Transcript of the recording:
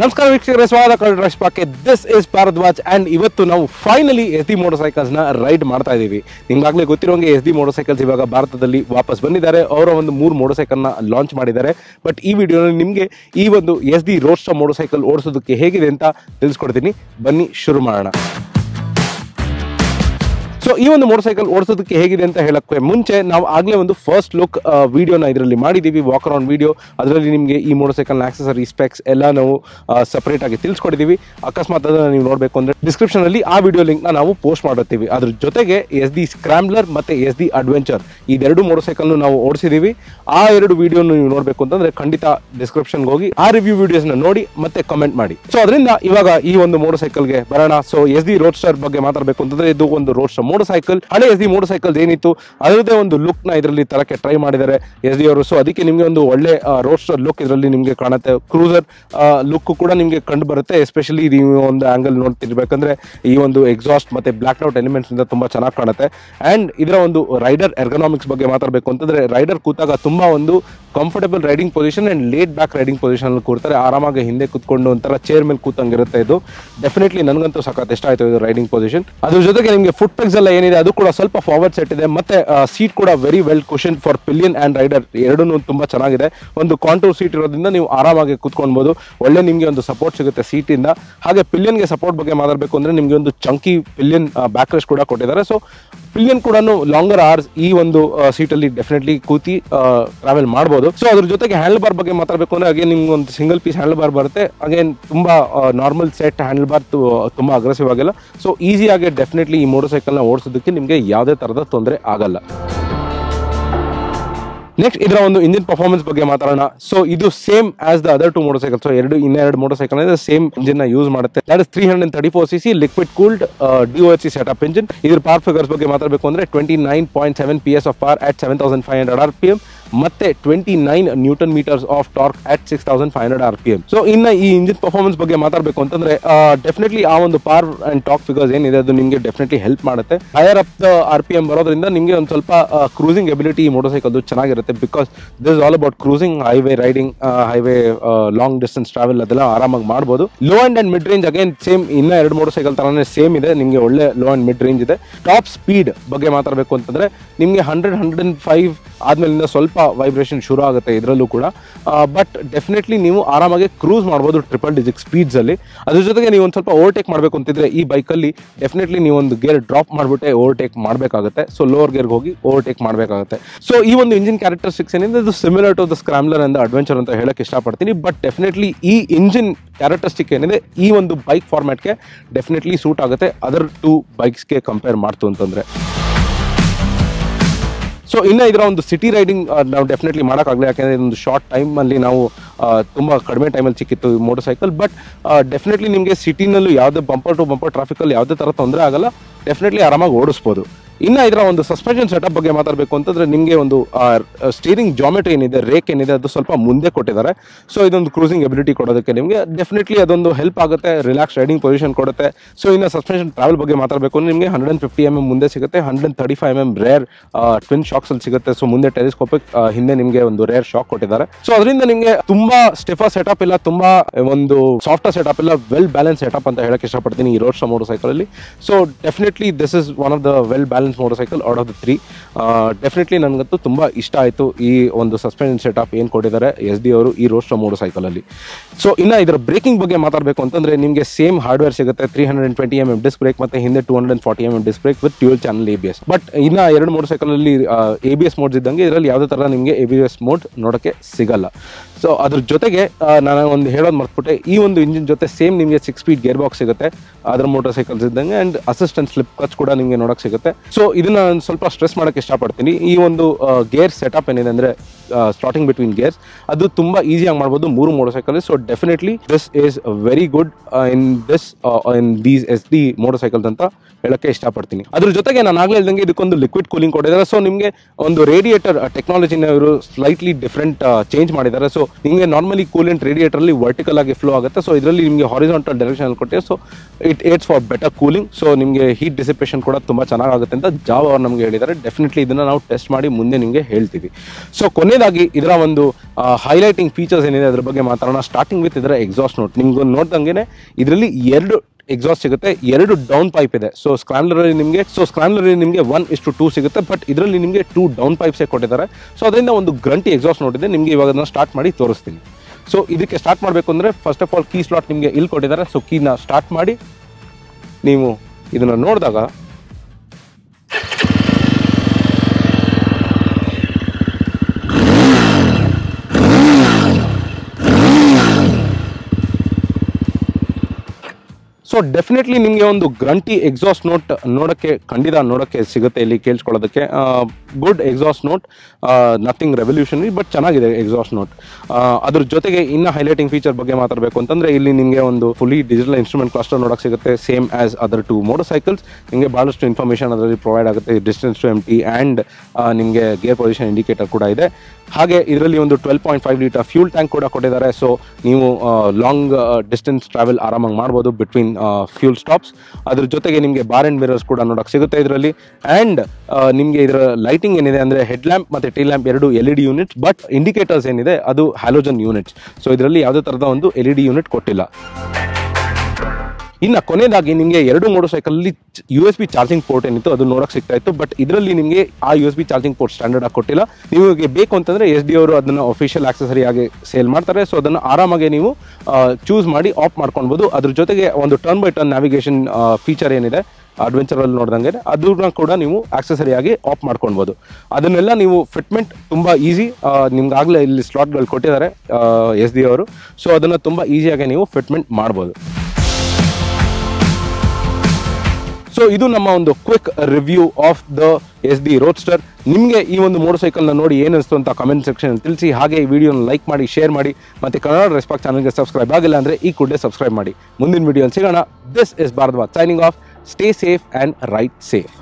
ನಮಸ್ಕಾರ ವೀಕ್ಷಕರೇ, ಸ್ವಾಗತ ಪಾಕೆ ದಿಸ್ ಇಸ್ ಭಾರದ್ವಾಜ್ ಅಂಡ್ ಇವತ್ತು ನಾವು ಫೈನಲಿ ಎಸ್ ಡಿ ಮೋಟರ್ ಸೈಕಲ್ಸ್ನ ರೈಡ್ ಮಾಡ್ತಾ ಇದೀವಿ ನಿಮ್ಗಾಗಲೇ ಗೊತ್ತಿರೋಂಗೆ ಎಸ್ ಡಿ ಮೋಟರ್ ಸೈಕಲ್ಸ್ ಇವಾಗ ಭಾರತದಲ್ಲಿ ವಾಪಸ್ ಬಂದಿದ್ದಾರೆ. ಅವರ ಒಂದು ಮೂರು ಮೋಟರ್ ಸೈಕಲ್ನ ಲಾಂಚ್ ಮಾಡಿದ್ದಾರೆ. ಬಟ್ ಈ ವಿಡಿಯೋನಲ್ಲಿ ನಿಮಗೆ ಈ ಒಂದು ಎಸ್ ಡಿ ಸ್ಟಾ ಮೋಟರ್ ಸೈಕಲ್ ಓಡಿಸೋದಕ್ಕೆ ಹೇಗಿದೆ ಅಂತ ತಿಳಿಸ್ಕೊಡ್ತೀನಿ. ಬನ್ನಿ, ಶುರು ಮಾಡೋಣ. ಈ ಒಂದು ಮೋಟರ್ ಸೈಕಲ್ ಓಡಿಸೋದಕ್ಕೆ ಹೇಗಿದೆ ಅಂತ ಹೇಳಕ್ಕೆ ಮುಂಚೆ ನಾವು ಆಗಲೇ ಒಂದು ಫಸ್ಟ್ ಲುಕ್ ವಿಡಿಯೋನ ಇದರಲ್ಲಿ ಮಾಡಿದ್ದೀವಿ ವಾಕ್ ಅರೌಂಡ್ ವಿಡಿಯೋ ಅದರಲ್ಲಿ ನಿಮಗೆ ಈ ಮೋಟರ್ ಸೈಕಲ್ ಆಕ್ಸೆಸರಿ ಸ್ಪೆಕ್ಸ್ ಎಲ್ಲ ನಾವು ಸಪ್ರೇಟ್ ಆಗಿ ತಿಳಿಸ್ಕೊಡಿದ್ದೀವಿ ಅಕಸ್ಮಾತ್ ಅದನ್ನು ನೀವು ನೋಡಬೇಕು ಅಂದರೆ ಡಿಸ್ಕ್ರಿಪ್ಷನ್ ಅಲ್ಲಿ ಆ ವಿಡಿಯೋ ಲಿಂಕ್ನ ನಾವು ಪೋಸ್ಟ್ ಮಾಡುತ್ತೀವಿ ಅದ್ರ ಜೊತೆಗೆ ಎಸ್ ಡಿ ಸ್ಕ್ರಾಂಬ್ಲರ್ ಮತ್ತೆ ಎಸ್ ಡಿ ಅಡ್ವೆಂಚರ್ ಇದೆರಡು ಮೋಟರ್ ಸೈಕಲ್ ನಾವು ಓಡಿಸಿದೀವಿ ಆ ಎರಡು ವಿಡಿಯೋ ನೀವು ನೋಡಬೇಕು ಅಂತಂದ್ರೆ ಖಂಡಿತ ಡಿಸ್ಕ್ರಿಪ್ಷನ್ಗೆ ಹೋಗಿ, ಆ ರಿವ್ಯೂ ವಿಡಿಯೋಸ್ ನೋಡಿ ಮತ್ತೆ ಕಮೆಂಟ್ ಮಾಡಿ. ಸೊ ಅದರಿಂದ ಇವಾಗ ಈ ಒಂದು ಮೋಟರ್ ಸೈಕಲ್ಗೆ ಬರೋಣ. ಸೊ ಎಸ್ ಡಿ ರೋಡ್ಸ್ಟರ್ ಬಗ್ಗೆ ಮಾತಾಡಬೇಕು ಅಂತಂದ್ರೆ ಇದು ಒಂದು ರೋಡ್ಸ್ಟರ್ ಮೋಟರ್ ಸೈಕಲ್ ಹಳೆ ಎಸ್ ಡಿ ಮೋಟರ್ ಸೈಕಲ್ ಏನಿತ್ತು ಅದರದೇ ಒಂದು ಲುಕ್ನ ಇದರಲ್ಲಿ ತರಕ್ಕೆ ಟ್ರೈ ಮಾಡಿದ್ದಾರೆ ಎಸ್ ಡಿ ಅವರು. ಸೊ ಅದಕ್ಕೆ ನಿಮಗೆ ಒಂದು ಒಳ್ಳೆ ರೋಸ್ಟರ್ ಲುಕ್ ಇದರಲ್ಲಿ ನಿಮಗೆ ಕಾಣುತ್ತೆ. ಕ್ರೂಸರ್ ಲುಕ್ ಕೂಡ ನಿಮಗೆ ಕಂಡು ಬರುತ್ತೆ ಎಸ್ಪೆಷಲಿ ನೀವು ಒಂದು ಆಂಗಲ್ ನೋಡ್ತಿರ್ಬೇಕಂದ್ರೆ ಈ ಒಂದು ಎಕ್ಸಾಸ್ಟ್ ಮತ್ತೆ ಬ್ಲಾಕ್ ಔಟ್ ಎಲಿಮೆಂಟ್ಸ್ ಇಂದ ತುಂಬಾ ಚೆನ್ನಾಗಿ ಕಾಣುತ್ತೆ. ಅಂಡ್ ಇದರ ಒಂದು ರೈಡರ್ ಎರ್ಗನಾಮಿಕ್ಸ್ ಬಗ್ಗೆ ಮಾತಾಡಬೇಕು ಅಂತಂದ್ರೆ ರೈಡರ್ ಕೂತಾಗ ತುಂಬಾ ಒಂದು comfortable riding position and laid back riding position ಅಲ್ಲಿ ಕೂರ್ತಾರೆ. ಆರಾಮಾಗಿ ಹಿಂದೆ ಕೂತ್ಕೊಂಡು ಒಂಥರ ಚೇರ್ ಮೇಲೆ ಕೂತಂಗಿರುತ್ತೆ ಇದು. ಡೆಫಿನೆಟ್ಲಿ ನನಗಂತೂ ಸಖತ್ ಇಷ್ಟ ಆಯ್ತು ಇದು ರೈಡಿಂಗ್ ಪೊಸಿಷನ್ ಅದ್ರ ಜೊತೆಗೆ ನಿಮಗೆ ಫುಟ್ ಪೆಕ್ಸ್ ಎಲ್ಲ ಏನಿದೆ, ಅದು ಕೂಡ ಸ್ವಲ್ಪ ಫಾರ್ವರ್ಡ್ ಸೆಟ್ ಇದೆ. ಮತ್ತೆ ಸೀಟ್ ಕೂಡ very well cushion for pillion and rider ಎರಡೂ ತುಂಬಾ ಚೆನ್ನಾಗಿದೆ. ಒಂದು ಕಾಂಟೂರ್ ಸೀಟ್ ಇರೋದ್ರಿಂದ ನೀವು ಆರಾಮಾಗಿ ಕೂತ್ಕೊಳ್ಬಹುದು ಒಳ್ಳೆ ನಿಮಗೆ ಒಂದು ಸಪೋರ್ಟ್ ಸಿಗುತ್ತೆ ಸೀಟ್ ಇಂದ. ಹಾಗೆ ಪಿಲಿಯನ್ಗೆ ಸಪೋರ್ಟ್ ಬಗ್ಗೆ ಮಾತಾಡಬೇಕು ಅಂದ್ರೆ ನಿಮಗೆ ಒಂದು ಚಂಕಿ ಪಿಲಿಯನ್ ಬ್ಯಾಕ್ ರೆಸ್ಟ್ ಕೂಡ ಕೊಟ್ಟಿದ್ದಾರೆ. ಸೊ ಪಿಲಿಯನ್ ಕೂಡ ಲಾಂಗರ್ ಆರ್ಸ್ ಈ ಒಂದು ಸೀಟಲ್ಲಿ ಡೆಫಿನೆಟ್ಲಿ ಕೂತಿ ಟ್ರಾವೆಲ್ ಮಾಡ್ಬೋದು. ಸೊ ಅದ್ರ ಜೊತೆಗೆ ಹ್ಯಾಂಡಲ್ ಬಾರ್ ಬಗ್ಗೆ ಮಾತಾಡಬೇಕು ಅಂದ್ರೆ ಅಗೇನ್ ನಿಮ್ಗೆ ಒಂದು ಸಿಂಗಲ್ ಪೀಸ್ ಹ್ಯಾಂಡಲ್ ಬಾರ್ ಬರುತ್ತೆ. ಅಗೇನ್ ತುಂಬಾ ನಾರ್ಮಲ್ ಸೆಟ್ ಹ್ಯಾಂಡಲ್ ಬಾರ್ ತುಂಬಾ ಅಗ್ರೆಸಿವ್ ಆಗಿಲ್ಲ. ಸೊ ಈಸಿಯಾಗಿ ಡೆಫಿನೆಟ್ಲಿ ಈ ಮೋಟರ್ ಸೈಕಲ್ನ ಓಡಿಸೋದಕ್ಕೆ ನಿಮಗೆ ಯಾವುದೇ ಥರದ ತೊಂದರೆ ಆಗಲ್ಲ. ನೆಕ್ಸ್ಟ್ ಇದರ ಒಂದು ಇಂಜಿನ್ ಪರ್ಫಾರ್ಮೆನ್ಸ್ ಬಗ್ಗೆ ಮಾತಾಡೋಣ. ಸೊ ಇದು same as the other two motorcycle so ಎರಡು, ಇನ್ನೆರಡು ಮೋಟರ್ ಸೈಕಲ್ ಸೇಮ್ ಇಂಜಿನ್ನ ಯೂಸ್ ಮಾಡುತ್ತೆ. That is three hundred thirty four C C liquid cooled D C setup engine ಇದ್ರ ಪಾರ್ ಫಿಗರ್ಸ್ ಬಗ್ಗೆ ಮಾತಾಡಬೇಕು ಅಂದ್ರೆ twenty nine point seven P S of power at seven thousand five hundred R P M ಮತ್ತೆ twenty nine newton metres of torque at six thousand five hundred R P M so ಇನ್ನ ಈ engine performance ಬಗ್ಗೆ ಮಾತಾಡಬೇಕು ಅಂತಂದ್ರೆ definitely ಆ ಒಂದು ಪಾರ್ and talk figures ಏನಿದೆ, ಅದು ನಿಮಗೆ ಡೆಫಿನೆಟ್ಲಿ ಹೆಲ್ಪ್ ಮಾಡುತ್ತೆ. Higher up the R P M ಬರೋದ್ರಿಂದ ನಿಮಗೆ ಒಂದು ಸ್ವಲ್ಪ ಕ್ರೂಸಿಂಗ್ ಎಬಿಲಿಟಿ ಮೋಟರ್ ಸೈಕಲ್ ಚೆನ್ನಾಗಿರುತ್ತೆ because this all about cruising highway riding highway long distance travel ಅದೆಲ್ಲ ಆರಾಮಾಗಿ ಮಾಡಬಹುದು low and and mid range again same ಇನ್ನ ಎರಡು ಮೋಟರ್ ಸೈಕಲ್ ತರನೇ ಸೇಮ್ ಇದೆ, ನಿಮಗೆ ಒಳ್ಳೆ ಲೋ ಅಂಡ್ ಮಿಡ್ ರೇಂಜ್ ಇದೆ. ಟಾಪ್ ಸ್ಪೀಡ್ ಬಗ್ಗೆ ಮಾತಾಡಬೇಕು ಅಂತಂದ್ರೆ, ನಿಮಗೆ ಹಂಡ್ರೆಡ್ ಹಂಡ್ರೆಡ್ ಅಂಡ್ ಫೈವ್ ಆದ್ಮೇಲಿಂದ ಸ್ವಲ್ಪ ವೈಬ್ರೇಷನ್ ಶುರು ಆಗುತ್ತೆ ಇದರಲ್ಲೂ ಕೂಡ. ಬಟ್ ಡೆಫಿನೆಟ್ಲಿ ನೀವು ಆರಾಮಾಗಿ ಕ್ರೂಸ್ ಮಾಡ್ಬೋದು ಟ್ರಿಪಲ್ ಡಿಜಿಕ್ ಸ್ಪೀಡ್ಸ್ ಅಲ್ಲಿ. ಅದ್ರ ಜೊತೆಗೆ ನೀವು ಒಂದು ಸ್ವಲ್ಪ ಓವರ್ಟೇಕ್ ಮಾಡಬೇಕು ಅಂತಿದ್ರೆ ಈ ಬೈಕಲ್ಲಿ ಡೆಫಿನೆಟ್ಲಿ ನೀವು ಒಂದು ಗೇರ್ ಡ್ರಾಪ್ ಮಾಡ್ಬಿಟ್ಟೆ ಓವರ್ಟೇಕ್ ಮಾಡಬೇಕಾಗುತ್ತೆ. ಸೊ ಲೋವರ್ ಗೇರ್ಗೆ ಹೋಗಿ ಓವರ್ಟೇಕ್ ಮಾಡಬೇಕಾಗುತ್ತೆ. ಸೊ ಈ ಒಂದು ಇಂಜಿನ್ ಕ್ಯಾರೆಕ್ಟರಿಸ್ಟಿಕ್ಸ್ ಏನಿದೆ ಅದು similar to the scrambler and adventure ಅಂತ ಹೇಳಕ್ ಇಷ್ಟಪಡ್ತೀನಿ. ಬಟ್ ಡೆಫಿನೆಟ್ಲಿ ಈ ಇಂಜಿನ್ ಕ್ಯಾರೆಕ್ಟರಿಸ್ಟಿಕ್ ಏನಿದೆ, ಈ ಒಂದು ಬೈಕ್ ಫಾರ್ಮ್ಯಾಟ್ಗೆ ಡೆಫಿನೆಟ್ಲಿ ಸೂಟ್ ಆಗುತ್ತೆ. ಅದರ್ ಟು ಬೈಕ್ಸ್ಗೆ ಕಂಪೇರ್ ಮಾಡ್ತು ಅಂತಂದ್ರೆ. ಸೊ ಇನ್ನು ಇದರ ಒಂದು ಸಿಟಿ ರೈಡಿಂಗ್ ನಾವು ಡೆಫಿನೆಟ್ಲಿ ಮಾಡೋಕ್ಕಾಗಲಿ ಯಾಕೆಂದರೆ ಇದೊಂದು ಶಾರ್ಟ್ ಟೈಮಲ್ಲಿ ನಾವು ತುಂಬ ಕಡಿಮೆ ಟೈಮಲ್ಲಿ ಸಿಕ್ಕಿತ್ತು ಮೋಟರ್ ಸೈಕಲ್ ಬಟ್ ಡೆಫಿನೆಟ್ಲಿ ನಿಮಗೆ ಸಿಟಿನಲ್ಲೂ ಯಾವುದೇ ಬಂಪರ್ ಟು ಬಂಪರ್ ಟ್ರಾಫಿಕಲ್ಲಿ ಯಾವುದೇ ಥರ ತೊಂದರೆ ಆಗಲ್ಲ. ಡೆಫಿನೆಟ್ಲಿ ಆರಾಮಾಗಿ ಓಡಿಸ್ಬೋದು. ಇನ್ನು ಇದರ ಒಂದು ಸಸ್ಪೆನ್ಷನ್ ಸೆಟಪ್ ಬಗ್ಗೆ ಮಾತಾಡಬೇಕು ಅಂತಂದ್ರೆ ನಿಮಗೆ ಒಂದು ಸ್ಟೀರಿಂಗ್ ಜಾಮೆಟ್ರಿ ಏನಿದೆ ರೇಕ್ ಏನಿದೆ, ಅದು ಸ್ವಲ್ಪ ಮುಂದೆ ಕೊಟ್ಟಿದ್ದಾರೆ. ಸೊ ಇದೊಂದು ಕ್ರೂಸಿಂಗ್ ಎಬಿಲಿಟಿ ಕೊಡೋದಕ್ಕೆ ನಿಮಗೆ ಡೆಫಿನೆಟ್ಲಿ ಅದೊಂದು ಹೆಲ್ಪ್ ಆಗುತ್ತೆ ರಿಲ್ಯಾಕ್ಸ್ ರೈಡಿಂಗ್ ಪೊಸಿಷನ್ ಕೊಡುತ್ತೆ. ಸೊ ಇನ್ನು ಸಸ್ಪೆನ್ಷನ್ ಟ್ರಾವೆಲ್ ಬಗ್ಗೆ ಮಾತಾಡಬೇಕು ಅಂದ್ರೆ ನಿಮಗೆ hundred and fifty M M ಮುಂದೆ ಸಿಗುತ್ತೆ hundred and thirty five M rear twin shocks ಅಲ್ಲಿ ಸಿಗುತ್ತೆ. ಸೊ ಮುಂದೆ ಟೆಲಿಸ್ಕೋಪಿಕ್ ಹಿಂದೆ ನಿಮಗೆ ಒಂದು ರೇರ್ ಶಾಕ್ ಕೊಟ್ಟಿದ್ದಾರೆ. ಸೊ ಅದರಿಂದ ನಿಮಗೆ ತುಂಬಾ ಸ್ಟೆಫರ್ ಸೆಟಪ್ ಇಲ್ಲ, ತುಂಬಾ ಒಂದು ಸಾಫ್ಟ್ವೇರ್ ಸೆಟಪ್ ಇಲ್ಲ ವೆಲ್ ಬ್ಯಾಲೆನ್ಸ್ ಸೆಟಪ್ ಅಂತ ಹೇಳಕ್ ಇಷ್ಟಪಡ್ತೀನಿ ಈ ರೋಡ್ಸ್ ಮೋಟರ್ ಸೈಕಲ್ ಅಲ್ಲಿ. So definitely this is one of the well balance motorcycle out of the three definitely ನನಗಂತೂ ತುಂಬಾ ಇಷ್ಟ ಆಯಿತು ಈ ಒಂದು ಸಸ್ಪೆನ್ಷನ್ ಸೆಟಪ್ ಏನು ಕೊಟ್ಟಿದ್ದಾರೆ ಎಸ್ ಡಿ ಅವರು ಈ ರೋಸ್ಟರ್ ಮೋಟರ್ ಸೈಕಲ್ ಅಲ್ಲಿ. ಸೊ ಇನ್ನ ಇದರ ಬ್ರೇಕಿಂಗ್ ಬಗ್ಗೆ ಮಾತಾಡಬೇಕು ಅಂತಂದ್ರೆ ನಿಮಗೆ ಸೇಮ್ ಹಾರ್ಡ್ವೇರ್ ಸಿಗುತ್ತೆ three hundred and twenty M M disc brake ಮತ್ತೆ ಹಿಂದೆ two hundred forty M M disc brake with dual channel A B S but ಇನ್ನ ಎರಡು ಮೋಟರ್ ಸೈಕಲ್ ಅಲ್ಲಿ ಎ ಬಿ ಎಸ್ ಮೋಡ್ಸ್ ಇದ್ದಂಗೆ ಇದರಲ್ಲಿ ಯಾವುದೇ ತರ ನಿಮಗೆ ಎ ಬಿ ಎಸ್ ಮೋಡ್ ನೋಡೋಕ್ಕೆ ಸಿಗಲ್ಲ. ಸೊ ಅದ್ರ ಜೊತೆಗೆ ನಾನು ಒಂದು ಹೇಳೋದು ಮರ್ತ್ಬಿಟ್ಟೆ. ಈ ಒಂದು ಇಂಜಿನ್ ಜೊತೆ ಸೇಮ್ ನಿಮಗೆ ಸಿಕ್ಸ್ ಸ್ಪೀಡ್ ಗೇರ್ ಬಾಕ್ಸ್ ಸಿಗುತ್ತೆ. ಅದರ ಮೋಟರ್ ಸೈಕಲ್ಸ್ ಇದ್ದಂಗೆ ಅಂಡ್ ಅಸಿಸ್ಟೆಂಟ್ ಸ್ಲಿಪ್ ಕ್ಲಚ್ ಕೂಡ ನಿಮಗೆ ನೋಡೋಕೆ ಸಿಗುತ್ತೆ. ಸೊ ಇದನ್ನ ನಾನು ಸ್ವಲ್ಪ ಸ್ಟ್ರೆಸ್ ಮಾಡೋಕೆ ಇಷ್ಟಪಡ್ತೀನಿ. ಈ ಒಂದು ಗೇರ್ ಸೆಟಪ್ ಏನಿದೆ ಅಂದರೆ ಸ್ಟಾರ್ಟಿಂಗ್ ಬಿಟ್ವೀನ್ ಗೇರ್ಸ್ ಅದು ತುಂಬ ಈಸಿಯಾಗಿ ಮಾಡ್ಬೋದು ಮೂರು motorcycle so definitely this is very good in this in these S D motorcycles ಅಂತ ಹೇಳಕ್ಕೆ ಇಷ್ಟಪಡ್ತೀನಿ. ಅದ್ರ ಜೊತೆಗೆ ನಾನು ಆಗಲೇ ಇಲ್ದಂಗೆ ಇದಕ್ಕೊಂದು ಲಿಕ್ವಿಡ್ ಕೂಲಿಂಗ್ ಕೊಟ್ಟಿದ್ದಾರೆ. ಸೊ ನಿಮಗೆ ಒಂದು ರೇಡಿಯೇಟರ್ ಟೆಕ್ನಾಲಜಿನ ಇವರು ಸ್ಲೈಟ್ಲಿ ಡಿಫ್ರೆಂಟ್ ಚೇಂಜ್ ಮಾಡಿದ್ದಾರೆ. ಸೊ ನಿಮಗೆ ನಾರ್ಮಲಿ ಕೂಲೆಂಟ್ ರೇಡಿಯೇಟರಲ್ಲಿ ವರ್ಟಿಕಲ್ ಆಗಿ ಫ್ಲೋ ಆಗುತ್ತೆ. ಸೊ ಇದರಲ್ಲಿ ನಿಮಗೆ ಹಾರಿಸಾಂಟಲ್ ಡೈರೆಕ್ಷನ್ ಅಲ್ಲಿ ಕೊಟ್ಟಿದೆ so it aids for better cooling so ನಿಮಗೆ ಹೀಟ್ ಡಿಸಿಪೇಷನ್ ಕೂಡ ತುಂಬ ಚೆನ್ನಾಗುತ್ತೆ ಅಂತ ಜಾವ್ ಅವ್ರು ನಮಗೆ ಹೇಳಿದ್ದಾರೆ. ಡೆಫಿನೆಟ್ಲಿ ಇದನ್ನು ನಾವು ಟೆಸ್ಟ್ ಮಾಡಿ ಮುಂದೆ ನಿಮಗೆ ಹೇಳ್ತೀವಿ. ಸೊ ಕೊನೆಯದಾಗಿ ಇದರ ಒಂದು ಹೈಲೈಟಿಂಗ್ ಫೀಚರ್ಸ್ ಏನಿದೆ ಅದ್ರ ಬಗ್ಗೆ ಮಾತಾಡೋಣ. ಸ್ಟಾರ್ಟಿಂಗ್ ವಿತ್ ಇದರ ಎಕ್ಸಾಸ್ಟ್ ನೋಟ್ ನಿಮ್ಗೆ ನೋಡ್ದಂಗೆ ಇದರಲ್ಲಿ ಎರಡು ಎಕ್ಸಾಸ್ಟ್ ಸಿಗುತ್ತೆ. ಎರಡು ಡೌನ್ ಪೈಪ್ ಇದೆ. ಸೊ ಸ್ಕ್ರಾನ್ಲರಲ್ಲಿ ನಿಮಗೆ ಸೊ ಸ್ಕ್ರಾನ್ಲರಲ್ಲಿ ನಿಮಗೆ ಒನ್ ಇಷ್ಟು ಟೂ ಸಿಗುತ್ತೆ ಬಟ್ ಇದರಲ್ಲಿ ನಿಮಗೆ ಟೂ ಡೌನ್ ಪೈಪ್ಸೇ ಕೊಟ್ಟಿದ್ದಾರೆ. ಸೊ ಅದರಿಂದ ಒಂದು ಗ್ರಂಟಿ ಎಕ್ಸಾಸ್ಟ್ ನೋಡಿದೆ, ನಿಮಗೆ ಇವಾಗ ಅದನ್ನು ಸ್ಟಾರ್ಟ್ ಮಾಡಿ ತೋರಿಸ್ತೀನಿ. ಸೊ ಇದಕ್ಕೆ ಸ್ಟಾರ್ಟ್ ಮಾಡಬೇಕು ಅಂದರೆ first of all key slot ನಿಮಗೆ ಇಲ್ಲಿ ಕೊಟ್ಟಿದ್ದಾರೆ. ಸೊ ಕೀನ ಸ್ಟಾರ್ಟ್ ಮಾಡಿ, ನೀವು ಇದನ್ನು ನೋಡಿದಾಗ ಸೊ ಡೆಫಿನೆಟ್ಲಿ ನಿಮಗೆ ಒಂದು ಗ್ರಂಟಿ ಎಕ್ಸಾಸ್ಟ್ ನೋಟ್ ನೋಡೋಕ್ಕೆ, ಖಂಡಿತ ನೋಡೋಕ್ಕೆ ಸಿಗುತ್ತೆ ಇಲ್ಲಿ ಕೇಳಿಸ್ಕೊಳ್ಳೋದಕ್ಕೆ. Good exhaust note nothing revolutionary but ಚೆನ್ನಾಗಿದೆ ಎಕ್ಸಾಸ್ಟ್ ನೋಟ್ ಅದ್ರ ಜೊತೆಗೆ ಇನ್ನು ಹೈಲೈಟಿಂಗ್ ಫೀಚರ್ ಬಗ್ಗೆ ಮಾತಾಡಬೇಕು ಅಂತಂದ್ರೆ ಇಲ್ಲಿ ನಿಮಗೆ ಒಂದು ಫುಲಿ ಡಿಜಿಟಲ್ ಇನ್ಸ್ಟ್ರೂಮೆಂಟ್ ಕ್ಲಸ್ಟರ್ ನೋಡೋಕ್ಕೆ ಸಿಗುತ್ತೆ same as other two motorcycles ನಿಮಗೆ ಭಾಳಷ್ಟು ಇನ್ಫಾರ್ಮೇಷನ್ ಅದರಲ್ಲಿ ಪ್ರೊವೈಡ್ ಆಗುತ್ತೆ distance to M T and ನಿಮಗೆ ಗೇರ್ ಪೊಸಿಷನ್ ಇಂಡಿಕೇಟರ್ ಕೂಡ ಇದೆ. ಹಾಗೆ ಇದರಲ್ಲಿ ಒಂದು twelve point five litre fuel tank ಕೂಡ ಕೊಟ್ಟಿದ್ದಾರೆ. ಸೊ ನೀವು ಲಾಂಗ್ ಡಿಸ್ಟೆನ್ಸ್ ಟ್ರಾವೆಲ್ ಆರಾಮಾಗಿ ಮಾಡ್ಬೋದು ಬಿಟ್ವೀನ್ ಫ್ಯೂಲ್ ಸ್ಟಾಪ್ಸ್ ಅದ್ರ ಜೊತೆಗೆ ನಿಮಗೆ ಬಾರ್ ಅಂಡ್ ಮಿರರ್ಸ್ ಕೂಡ ನೋಡಕ್ಕೆ ಸಿಗುತ್ತೆ ಇದರಲ್ಲಿ. ಆ್ಯಂಡ್ ನಿಮಗೆ ಇದರ ಲೈಟಿಂಗ್ ಏನಿದೆ ಅಂದರೆ ಹೆಡ್ ಲ್ಯಾಂಪ್ ಮತ್ತು ಟೀ ಲ್ಯಾಂಪ್ ಎರಡು L E D units but indicators ಏನಿದೆ ಅದು ಹ್ಯಾಲೋಜನ್ ಯೂನಿಟ್ಸ್ ಸೊ ಇದರಲ್ಲಿ ಯಾವುದೇ ಥರದ ಒಂದು ಎಲ್ ಇ ಡಿ ಯೂನಿಟ್ ಕೊಟ್ಟಿಲ್ಲ. ಇನ್ನು ಕೊನೆಯದಾಗಿ ನಿಮಗೆ ಎರಡು motor ಸೈಕಲಲ್ಲಿ U S B charging port ಏನಿತ್ತು ಅದು ನೋಡಕ್ ಸಿಗ್ತಾ ಇತ್ತು ಬಟ್ ಇದರಲ್ಲಿ ನಿಮಗೆ ಆ U S B charging port standard ಆಗಿ ಕೊಟ್ಟಿಲ್ಲ. ನಿಮಗೆ ಬೇಕು ಅಂತಂದ್ರೆ ಎಸ್ ಡಿ ಅವರು ಅದನ್ನ ಅಫಿಷಿಯಲ್ ಆಕ್ಸೆಸರಿ ಆಗಿ ಸೇಲ್ ಮಾಡ್ತಾರೆ. ಸೊ ಅದನ್ನು ಆರಾಮಾಗಿ ನೀವು ಚೂಸ್ ಮಾಡಿ ಆಫ್ ಮಾಡ್ಕೊಳ್ಬೋದು. ಅದ್ರ ಜೊತೆಗೆ ಒಂದು turn by turn navigation feature ಏನಿದೆ ಅಡ್ವೆಂಚರ್ ಅಲ್ಲಿ ನೋಡ್ದಂಗೆ ಅದನ್ನ ಕೂಡ ನೀವು ಆಕ್ಸೆಸರಿ ಆಗಿ ಆಫ್ ಮಾಡ್ಕೊಳ್ಬೋದು. ಅದನ್ನೆಲ್ಲ ನೀವು ಫಿಟ್ಮೆಂಟ್ ತುಂಬಾ ಈಸಿ ನಿಮ್ಗಾಗಲೇ ಇಲ್ಲಿ ಸ್ಲಾಟ್ಗಳು ಕೊಟ್ಟಿದ್ದಾರೆ ಎಸ್ ಡಿ ಅವರು. ಸೊ ಅದನ್ನ ತುಂಬಾ ಈಸಿಯಾಗಿ ನೀವು ಫಿಟ್ಮೆಂಟ್ ಮಾಡ್ಬೋದು. ಸೊ ಇದು ನಮ್ಮ ಒಂದು quick review of the S D roadster ನಿಮಗೆ ಈ ಒಂದು ಮೋಟರ್ ಸೈಕಲ್ನ ನೋಡಿ ಏನಿಸ್ತು ಅಂತ ಕಮೆಂಟ್ ಸೆಕ್ಷನ್ ತಿಳಿಸಿ. ಹಾಗೆ ಈ ವಿಡಿಯೋನ ಲೈಕ್ ಮಾಡಿ ಶೇರ್ ಮಾಡಿ, ಮತ್ತೆ ಕನ್ನಡ ರೆಸ್ಪಾಕ್ ಚಾನಲ್ಗೆ ಸಬ್ಸ್ಕ್ರೈಬ್ ಆಗಿಲ್ಲ ಅಂದರೆ ಈ ಕೂಡಲೇ ಸಬ್ಸ್ಕ್ರೈಬ್ ಮಾಡಿ. ಮುಂದಿನ ವಿಡಿಯೋ ಸಿಗೋಣ. This is Bharadwaj signing off stay safe and ride safe